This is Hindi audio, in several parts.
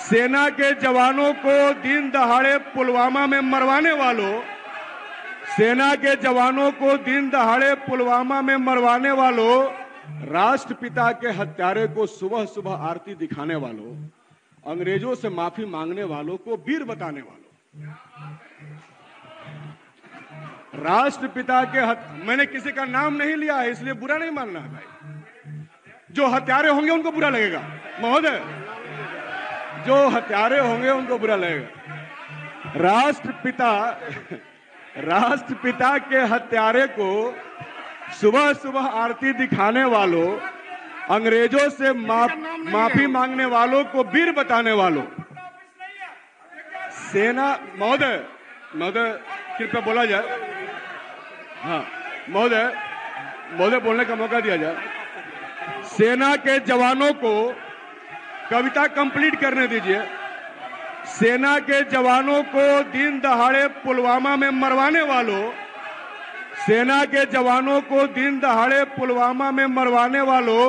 सेना के जवानों को दिन दहाड़े पुलवामा में मरवाने वालों, सेना के जवानों को दिन दहाड़े पुलवामा में मरवाने वालों, राष्ट्रपिता के हत्यारे को सुबह सुबह आरती दिखाने वालों, अंग्रेज़ों से माफ़ी मांगने वालों को वीर बताने वालों। राष्ट्रपिता के हत... मैंने किसी का नाम नहीं लिया है, इसलिए बुरा नहीं मानना है भाई। जो हत्यारे होंगे, उनको बुरा लगेगा। महोदय। जो हत्यारे होंगे उनको बुरा लगेगा। राष्ट्रपिता राष्ट्रपिता के हत्यारे को सुबह सुबह आरती दिखाने वालों अंग्रेज़ों से माफ़, माफ़ी मांगने वालों को वीर बताने वालों। सेना महोदय महोदय कृपया बोला जाए। हाँ महोदय महोदय बोलने का मौका दिया जाए। सेना के जवानों को कविता कंप्लीट करने दीजिए। सेना के जवानों को दिन दहाड़े पुलवामा में मरवाने वालों सेना के जवानों को दिन दहाड़े पुलवामा में मरवाने वालों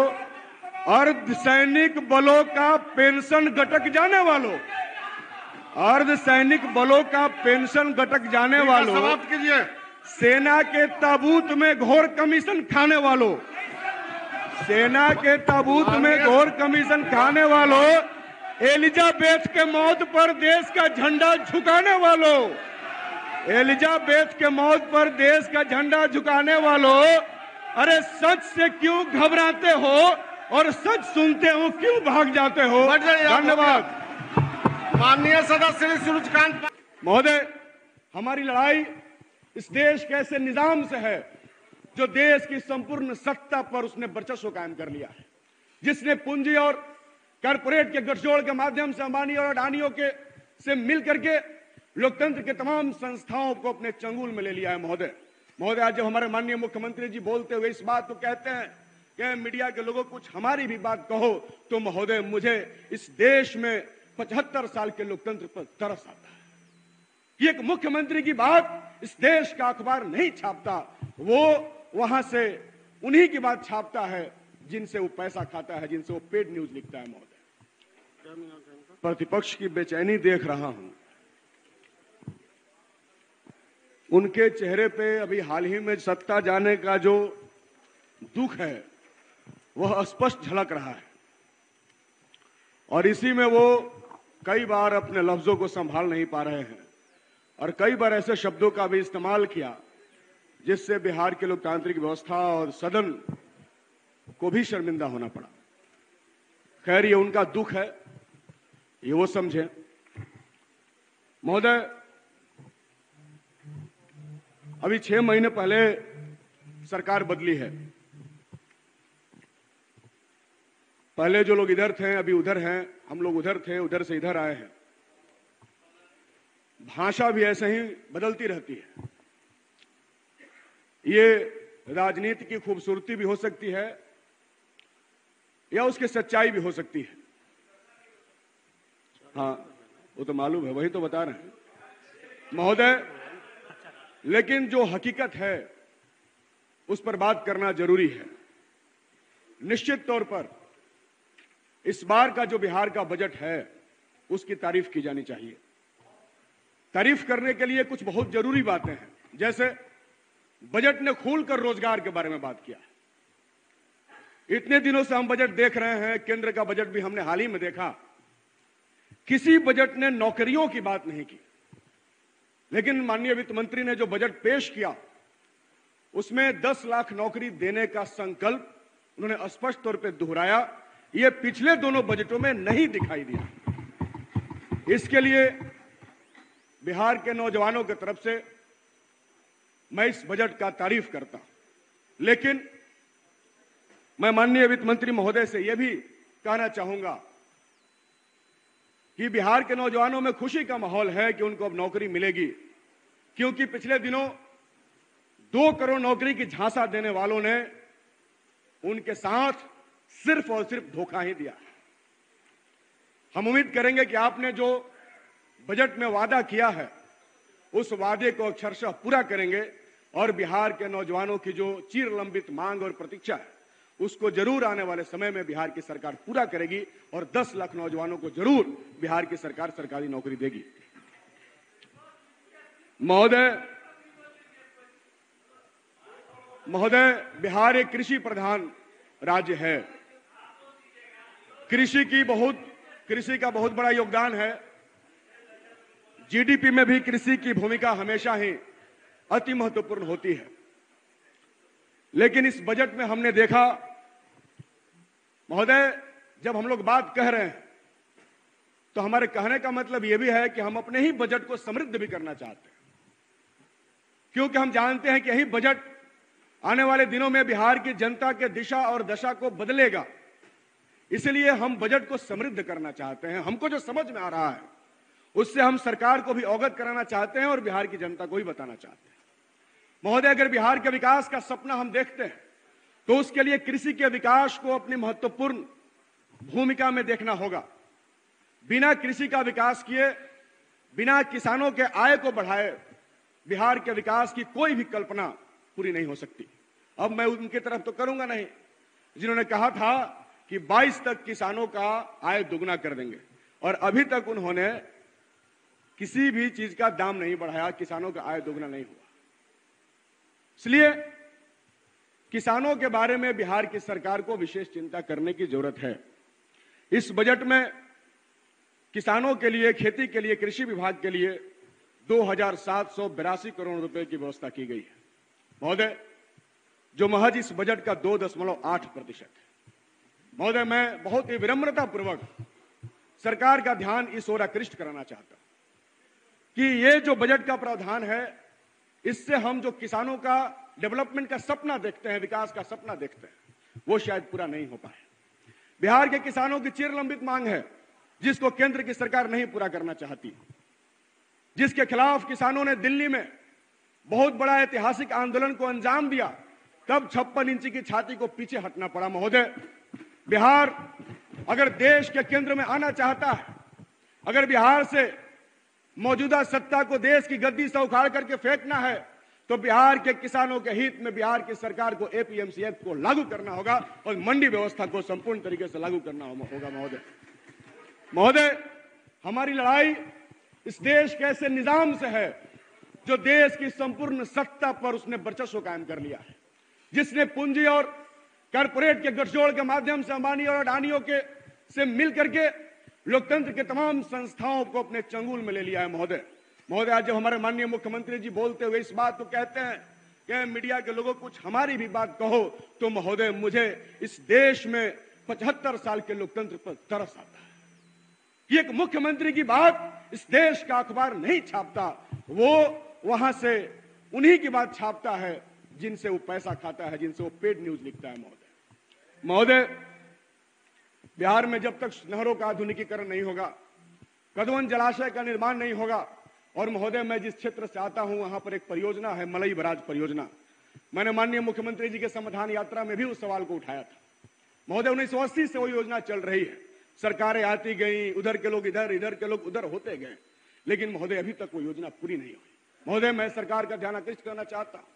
अर्ध सैनिक बलों का पेंशन गटक जाने वालों अर्ध सैनिक बलों का पेंशन गटक जाने वालों समाप्त कीजिए। सेना के ताबूत में घोर कमीशन खाने वालों सेना के ताबूत में घोर कमीशन खाने वालों एलिजाबेथ के मौत पर देश का झंडा झुकाने वालों एलिजाबेथ के मौत पर देश का झंडा झुकाने वालों अरे सच से क्यों घबराते हो और सच सुनते हो क्यों भाग जाते हो। धन्यवाद। माननीय सदस्य श्री सूरजकांत महोदय हमारी लड़ाई इस देश के ऐसे निज़ाम से है। जो देश की संपूर्ण सत्ता पर उसने वर्चस्व कायम कर लिया है। जिसने पूंजी और कारपोरेट के गठजोड़ के माध्यम से अंबानी और अडानियों के से मिल करके लोकतंत्र के तमाम संस्थाओं को अपने चंगुल में ले लिया है महोदय। महोदय, आज जब हमारे माननीय मुख्यमंत्री जी बोलते हुए इस बात को कहते हैं कि मीडिया के लोगों, कुछ हमारी भी बात कहो तो महोदय, मुझे इस देश में पचहत्तर साल के लोकतंत्र पर तरस आता है। ये एक मुख्यमंत्री की बात इस देश का अखबार नहीं छापता, वो वहाँ से उन्हीं की बात छापता है जिनसे वो पैसा खाता है, जिनसे वो पेड न्यूज़ लिखता है महोदय। प्रतिपक्ष की बेचैनी देख रहा हूँ। उनके चेहरे पे अभी हाल ही में सत्ता जाने का जो दुख है, वह स्पष्ट झलक रहा है। और इसी में वो कई बार अपने लफ्जों को संभाल नहीं पा रहे हैं। और कई बार ऐसे शब्दों का भी इस्तेमाल किया जिससे बिहार की लोकतांत्रिक व्यवस्था और सदन को भी शर्मिंदा होना पड़ा। खैर, ये उनका दुख है, ये वो समझे। महोदय, अभी छह महीने पहले सरकार बदली है। पहले जो लोग इधर थे, अभी उधर हैं। हम लोग उधर थे, उधर से इधर आए हैं। भाषा भी ऐसे ही बदलती रहती है। ये राजनीति की खूबसूरती भी हो सकती है, या उसकी सच्चाई भी हो सकती है। हाँ वो तो मालूम है, वही तो बता रहे हैं। महोदय, लेकिन जो हकीकत है, उस पर बात करना ज़रूरी है। निश्चित तौर पर, इस बार का जो बिहार का बजट है, उसकी तारीफ़ की जानी चाहिए। तारीफ़ करने के लिए कुछ बहुत ज़रूरी बातें हैं। जैसे बजट ने खुलकर रोज़गार के बारे में बात किया। इतने दिनों से हम बजट देख रहे हैं, केंद्र का बजट भी हमने हाल ही में देखा। किसी बजट ने नौकरियों की बात नहीं की। लेकिन माननीय वित्त मंत्री ने जो बजट पेश किया, उसमें 10 लाख नौकरी देने का संकल्प उन्होंने स्पष्ट तौर पर दोहराया। यह पिछले दोनों बजटों में नहीं दिखाई दिया। इसके लिए बिहार के नौजवानों की तरफ़ से मैं इस बजट का तारीफ़ करता लेकिन मैं माननीय वित्त मंत्री महोदय से यह भी कहना चाहूँगा कि बिहार के नौजवानों में खुशी का माहौल है कि उनको अब नौकरी मिलेगी, क्योंकि पिछले दिनों दो करोड़ नौकरी की झांसा देने वालों ने उनके साथ सिर्फ़ और सिर्फ़ धोखा ही दिया। हम उम्मीद करेंगे कि आपने जो बजट में वादा किया है, उस वादे को अक्षरशः पूरा करेंगे। और बिहार के नौजवानों की जो चिर लंबित मांग और प्रतीक्षा है, उसको ज़रूर आने वाले समय में बिहार की सरकार पूरा करेगी और 10 लाख नौजवानों को ज़रूर बिहार की सरकार सरकारी नौकरी देगी। महोदय महोदय, बिहार एक कृषि प्रधान राज्य है। कृषि की बहुत, कृषि का बहुत बड़ा योगदान है। जीडीपी में भी कृषि की भूमिका हमेशा ही अति महत्वपूर्ण होती है। लेकिन इस बजट में हमने देखा, महोदय, जब हम लोग बात कह रहे हैं तो हमारे कहने का मतलब यह भी है कि हम अपने ही बजट को समृद्ध भी करना चाहते हैं। क्योंकि हम जानते हैं कि यही बजट आने वाले दिनों में बिहार की जनता के दिशा और दशा को बदलेगा। इसलिए हम बजट को समृद्ध करना चाहते हैं। हमको जो समझ में आ रहा है, उससे हम सरकार को भी अवगत कराना चाहते हैं और बिहार की जनता को भी बताना चाहते हैं। महोदय, अगर बिहार के विकास का सपना हम देखते हैं तो उसके लिए कृषि के विकास को अपनी महत्वपूर्ण भूमिका में देखना होगा। बिना कृषि का विकास किए, बिना किसानों के आय को बढ़ाए, बिहार के विकास की कोई भी कल्पना पूरी नहीं हो सकती। अब मैं उनकी तरफ़ तो करूँगा नहीं। जिन्होंने कहा था कि 22 तक किसानों का आय दुगना कर देंगे, और अभी तक उन्होंने किसी भी चीज़ का दाम नहीं बढ़ाया, किसानों का आय दुगना नहीं हुआ। इसलिए किसानों के बारे में बिहार की सरकार को विशेष चिंता करने की ज़रूरत है। इस बजट में किसानों के लिए, खेती के लिए, कृषि विभाग के लिए दो करोड़ रुपए की व्यवस्था की गई है। महोदय, जो महज इस बजट का दो दशमलव आठ प्रतिशत है। महोदय, मैं बहुत ही विनम्रता पूर्वक सरकार का ध्यान इस ओर आकृष्ट कराना चाहता हूँ कि ये जो बजट का प्रावधान है इससे हम जो किसानों का डेवलपमेंट का सपना देखते हैं, विकास का सपना देखते हैं, वो शायद पूरा नहीं हो पाए। बिहार के किसानों की चिर लंबित मांग है, जिसको केंद्र की सरकार नहीं पूरा करना चाहती। जिसके खिलाफ किसानों ने दिल्ली में बहुत बड़ा ऐतिहासिक आंदोलन को अंजाम दिया, तब छप्पन इंच की छाती को पीछे हटना पड़ा, महोदय। बिहार अगर देश के केंद्र में आना चाहता है, अगर बिहार से मौजूदा सत्ता को देश की गद्दी से उखाड़ करके फेंकना है तो बिहार के किसानों के हित में बिहार की सरकार को एपीएमसी एक्ट को लागू करना होगा और मंडी व्यवस्था को संपूर्ण तरीके से लागू करना होगा महोदय। महोदय, हमारी लड़ाई इस देश के ऐसे निज़ाम से है जो देश की संपूर्ण सत्ता पर उसने वर्चस्व कायम कर लिया है। जिसने पूंजी और कारपोरेट के गठजोड़ के माध्यम से अंबानी और अडानियों के से मिल करके लोकतंत्र के तमाम संस्थाओं को अपने चंगुल में ले लिया है महोदय। महोदय, आज जब हमारे माननीय मुख्यमंत्री जी बोलते हुए इस बात को कहते हैं कि मीडिया के लोगों, कुछ हमारी भी बात कहो तो महोदय, मुझे इस देश में पचहत्तर साल के लोकतंत्र पर तरस आता है। ये एक मुख्यमंत्री की बात इस देश का अखबार नहीं छापता, वो वहाँ से उन्हीं की बात छापता है जिनसे वो पैसा खाता है, जिनसे वो पेड न्यूज़ लिखता है महोदय। महोदय बिहार में जब तक नहरों का आधुनिकीकरण नहीं होगा, कदवन जलाशय का निर्माण नहीं होगा, और महोदय, मैं जिस क्षेत्र से आता हूँ, वहाँ पर एक परियोजना है, मलई बराज परियोजना। मैंने माननीय मुख्यमंत्री जी के समाधान यात्रा में भी उस सवाल को उठाया था। महोदय, उन्नीस सौ अस्सी से वो योजना चल रही है। सरकारें आती गई, उधर के लोग इधर इधर के लोग उधर होते गए, लेकिन महोदय, अभी तक वो योजना पूरी नहीं हुई। महोदय, मैं सरकार का ध्यान आकृष्ट करना चाहता हूँ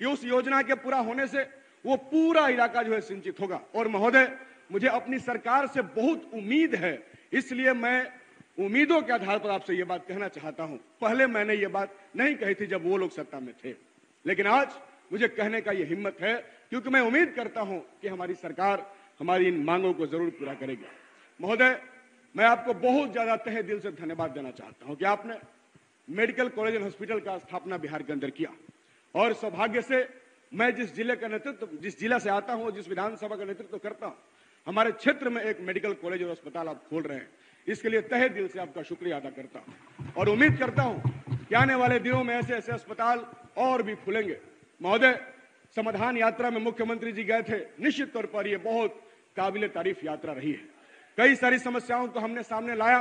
कि उस योजना के पूरा होने से वो पूरा इलाका जो है सिंचित होगा। और महोदय मुझे अपनी सरकार से बहुत उम्मीद है, इसलिए मैं उम्मीदों के आधार पर आपसे ये बात कहना चाहता हूँ। पहले मैंने ये बात नहीं कही थी जब वो लोग सत्ता में थे, लेकिन आज मुझे कहने का ये हिम्मत है, क्योंकि मैं उम्मीद करता हूँ कि हमारी सरकार हमारी इन मांगों को ज़रूर पूरा करेगी। महोदय, मैं आपको बहुत ज़्यादा तहे दिल से धन्यवाद देना चाहता हूँ कि आपने मेडिकल कॉलेज एंड हॉस्पिटल का स्थापना बिहार के अंदर किया। और सौभाग्य से मैं जिस ज़िले का नेतृत्व, जिस जिला से आता हूँ जिस विधानसभा का नेतृत्व करता हूँ हमारे क्षेत्र में एक मेडिकल कॉलेज और अस्पताल आप खोल रहे हैं। इसके लिए तहे दिल से आपका शुक्रिया अदा करता हूँ। और उम्मीद करता हूँ कि आने वाले दिनों में ऐसे ऐसे अस्पताल और भी खुलेंगे। महोदय, समाधान यात्रा में मुख्यमंत्री जी गए थे। निश्चित तौर पर यह बहुत काबिल तारीफ़ यात्रा रही है। कई सारी समस्याओं को हमने सामने लाया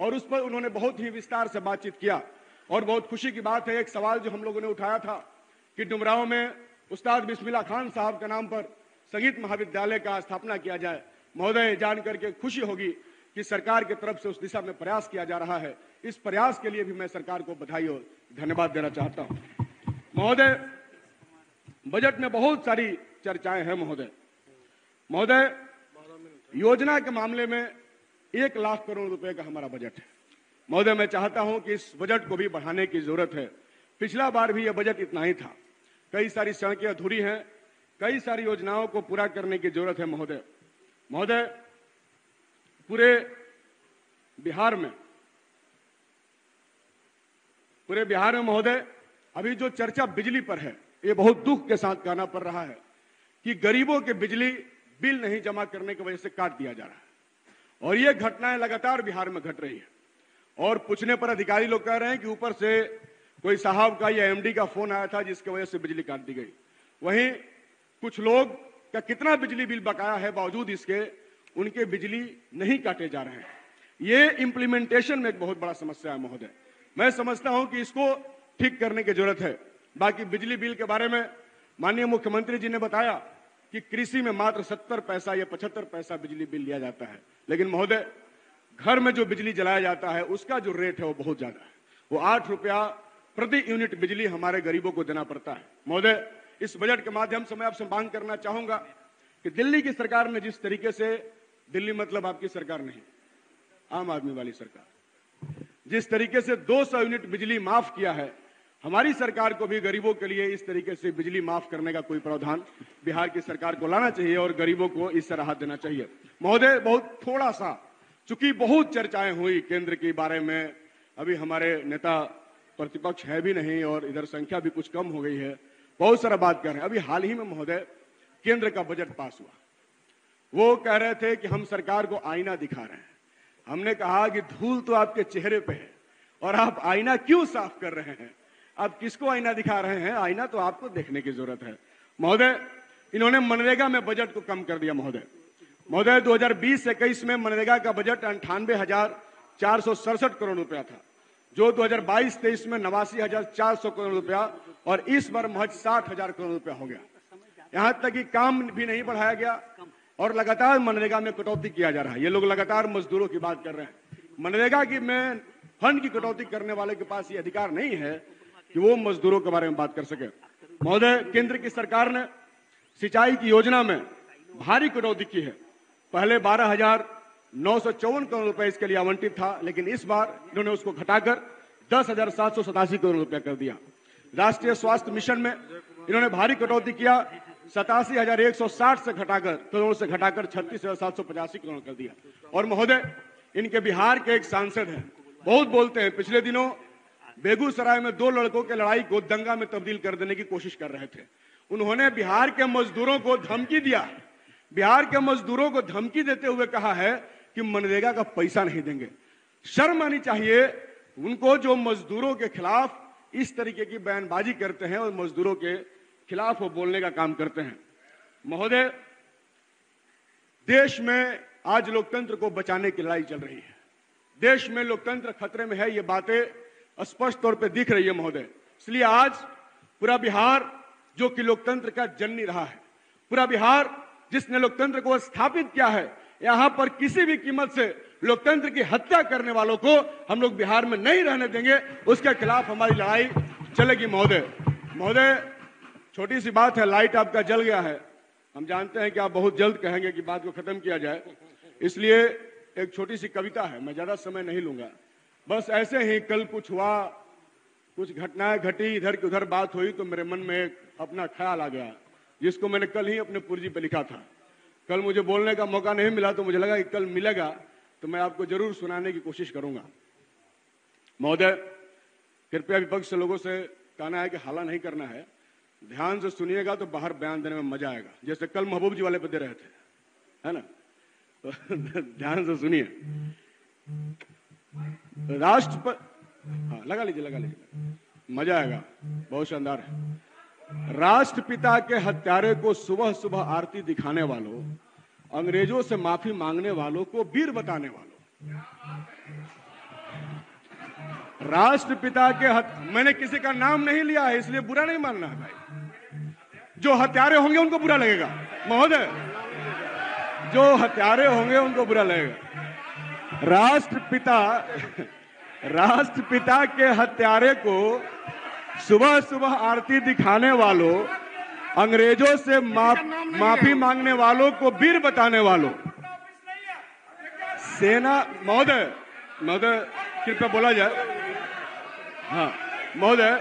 और उस पर उन्होंने बहुत ही विस्तार से बातचीत किया। और बहुत खुशी की बात है, एक सवाल जो हम लोगों ने उठाया था कि डुमराव में उस्ताद बिस्मिल्ला खान साहब के नाम पर संगीत महाविद्यालय का स्थापना किया जाए। महोदय, जान करके खुशी होगी कि सरकार की तरफ़ से उस दिशा में प्रयास किया जा रहा है। इस प्रयास के लिए भी मैं सरकार को बधाई और धन्यवाद देना चाहता हूँ। महोदय, बजट में बहुत सारी चर्चाएँ हैं, महोदय। महोदय, योजना के मामले में एक लाख करोड़ रुपए का हमारा बजट है। महोदय, मैं चाहता हूँ कि इस बजट को भी बढ़ाने की ज़रूरत है। पिछला बार भी यह बजट इतना ही था। कई सारी सड़कें अधूरी हैं कई सारी योजनाओं को पूरा करने की ज़रूरत है, महोदय। महोदय, पूरे बिहार में, पूरे बिहार में, महोदय, अभी जो चर्चा बिजली पर है, ये बहुत दुख के साथ कहना पड़ रहा है कि गरीबों के बिजली बिल नहीं जमा करने की वजह से काट दिया जा रहा है। और ये घटनाएँ लगातार बिहार में घट रही है। और पूछने पर अधिकारी लोग कह रहे हैं कि ऊपर से कोई साहब का या एमडी का फ़ोन आया था जिसकी वजह से बिजली काट दी गई। वहीं कुछ लोग का कितना बिजली बिल बकाया है बावजूद इसके? उनके बिजली नहीं काटे जा रहे हैं। ये इम्प्लीमेंटेशन में एक बहुत बड़ा समस्या है, महोदय। मैं समझता हूँ कि इसको ठीक करने की ज़रूरत है। बाकी बिजली बिल के बारे में माननीय मुख्यमंत्री जी ने बताया कि कृषि में मात्र सत्तर पैसा या पचहत्तर पैसा बिजली बिल लिया जाता है। लेकिन महोदय, घर में जो बिजली जलाया जाता है, उसका जो रेट है वो बहुत ज़्यादा है। वो आठ रुपया प्रति यूनिट बिजली हमारे गरीबों को देना पड़ता है। महोदय इस बजट के माध्यम से मैं आपसे मांग करना चाहूँगा कि दिल्ली की सरकार ने जिस तरीके से, दिल्ली मतलब आपकी सरकार नहीं, आम आदमी वाली सरकार, जिस तरीके से 200 यूनिट बिजली माफ़ किया है, हमारी सरकार को भी गरीबों के लिए इस तरीके से बिजली माफ़ करने का कोई प्रावधान बिहार की सरकार को लाना चाहिए और गरीबों को इससे राहत देना चाहिए। महोदय, बहुत थोड़ा सा, चूँकि बहुत चर्चाएँ हुई केंद्र के बारे में, अभी हमारे नेता प्रतिपक्ष है भी नहीं और इधर संख्या भी कुछ कम हो गई है बहुत सारा बात कर रहे हैं। अभी हाल ही में महोदय, केंद्र का बजट पास हुआ। वो कह रहे थे कि हम सरकार को आईना दिखा रहे हैं। हमने कहा कि धूल तो आपके चेहरे पे है और आप आईना क्यों साफ़ कर रहे हैं? आप किसको आईना दिखा रहे हैं? आईना तो आपको देखने की ज़रूरत है। महोदय, इन्होंने मनरेगा में बजट को कम कर दिया, महोदय। महोदय 2020 इक्कीस में मनरेगा का बजट अंठानवे हज़ार चार सौ सड़सठ करोड़ रुपया था। जो 2022 तेईस में नवासी हज़ार चार सौ करोड़ रुपया और इस बार महज साठ हज़ार करोड़ रुपया हो गया। यहाँ तक कि काम भी नहीं बढ़ाया गया और लगातार मनरेगा में कटौती किया जा रहा है। ये लोग लगातार मजदूरों की बात कर रहे हैं। मनरेगा की में फंड की कटौती करने वाले के पास ये अधिकार नहीं है कि वो मजदूरों के बारे में बात कर सके। महोदय, केंद्र की सरकार ने सिंचाई की योजना में भारी कटौती की है। पहले बारह हज़ार नौ सौ चौवन करोड़ रुपए इसके लिए आवंटित था, लेकिन इस बार इन्होंने उसको घटाकर दस हज़ार सात सौ सतासी करोड़ रुपया कर दिया। राष्ट्रीय स्वास्थ्य मिशन में इन्होंने भारी कटौती किया, सतासी हज़ार एक सौ साठ से घटाकर, करोड़ से घटाकर छत्तीस हज़ार सात सौ पचासी करोड़ कर दिया। और महोदय, इनके बिहार के एक सांसद हैं, बहुत बोलते हैं, पिछले दिनों बेगूसराय में दो लड़कों के लड़ाई को दंगा में तब्दील कर देने की कोशिश कर रहे थे। उन्होंने बिहार के मजदूरों को धमकी दिया। बिहार के मजदूरों को धमकी देते हुए कहा है कि मनरेगा का पैसा नहीं देंगे। शर्म आनी चाहिए, उनको जो मजदूरों के खिलाफ इस तरीके की बयानबाजी करते हैं और मजदूरों के खिलाफ वो बोलने का काम करते हैं। महोदय, देश में आज लोकतंत्र को बचाने की लड़ाई चल रही है। देश में लोकतंत्र खतरे में है, ये बातें स्पष्ट तौर पे दिख रही है महोदय। इसलिए आज पूरा बिहार, जो कि लोकतंत्र का जननी रहा है, पूरा बिहार जिसने लोकतंत्र को स्थापित किया है यहाँ पर किसी भी कीमत से लोकतंत्र की हत्या करने वालों को हम लोग बिहार में नहीं रहने देंगे। उसके खिलाफ हमारी लड़ाई चलेगी, महोदय। महोदय, छोटी सी बात है, लाइट आपका जल गया है। हम जानते हैं कि आप बहुत जल्द कहेंगे कि बात को खत्म किया जाए। इसलिए एक छोटी सी कविता है, मैं ज़्यादा समय नहीं लूँगा। बस ऐसे ही कल कुछ हुआ, कुछ घटनाएँ घटी, इधर की उधर बात हुई तो मेरे मन में एक अपना ख्याल आ गया, जिसको मैंने कल ही अपने पुरजी पे लिखा था। कल मुझे बोलने का मौका नहीं मिला तो मुझे लगा कि कल मिलेगा तो मैं आपको ज़रूर सुनाने की कोशिश करूँगा। महोदय, कृपया विपक्ष लोगों से कहना है कि हाला नहीं करना है। ध्यान से सुनिएगा तो बाहर बयान देने में मज़ा आएगा। जैसे कल महबूब जी वाले पे दे रहे थे, है ना? ध्यान से सुनिए। राष्ट्रपति हाँ लगा लीजिए लगा लीजिए। मज़ा आएगा, बहुत शानदार है। राष्ट्रपिता के हत्यारे को सुबह सुबह आरती दिखाने वालों, अंग्रेज़ों से माफ़ी मांगने वालों को वीर बताने वालों। राष्ट्रपिता के हत... मैंने किसी का नाम नहीं लिया है, इसलिए बुरा नहीं मानना है भाई। जो हत्यारे होंगे, उनको बुरा लगेगा। महोदय, जो हत्यारे होंगे, उनको बुरा लगेगा। राष्ट्रपिता राष्ट्रपिता के हत्यारे को सुबह सुबह आरती दिखाने वालों अंग्रेज़ों से माफ़, माफ़ी मांगने वालों को वीर बताने वालों। सेना महोदय महोदय कृपया बोला जाए। हाँ महोदय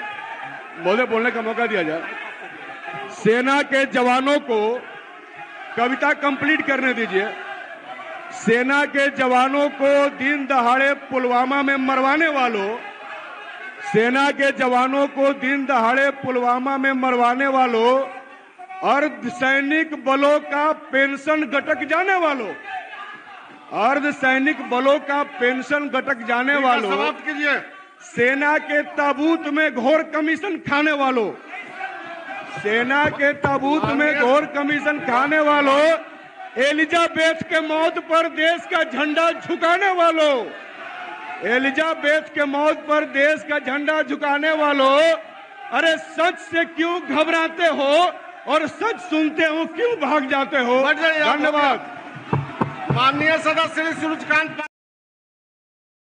महोदय बोलने का मौका दिया जाए। सेना के जवानों को कविता कंप्लीट करने दीजिए। सेना के जवानों को दिन दहाड़े पुलवामा में मरवाने वालों सेना के जवानों को दिन दहाड़े पुलवामा में मरवाने वालों अर्ध सैनिक बलों का पेंशन घटक जाने वालों अर्ध सैनिक बलों का पेंशन घटक जाने वालों समाप्त कीजिए। सेना के ताबूत में घोर कमीशन खाने वालों सेना के ताबूत में घोर कमीशन खाने वालों एलिजाबेथ के मौत पर देश का झंडा झुकाने वालों। एलिजाबेथ के मौत पर देश का झंडा झुकाने वालों अरे सच से क्यों घबराते हो और सच सुनते हो क्यों भाग जाते हो। धन्यवाद माननीय सदस्य श्री सूरजकांत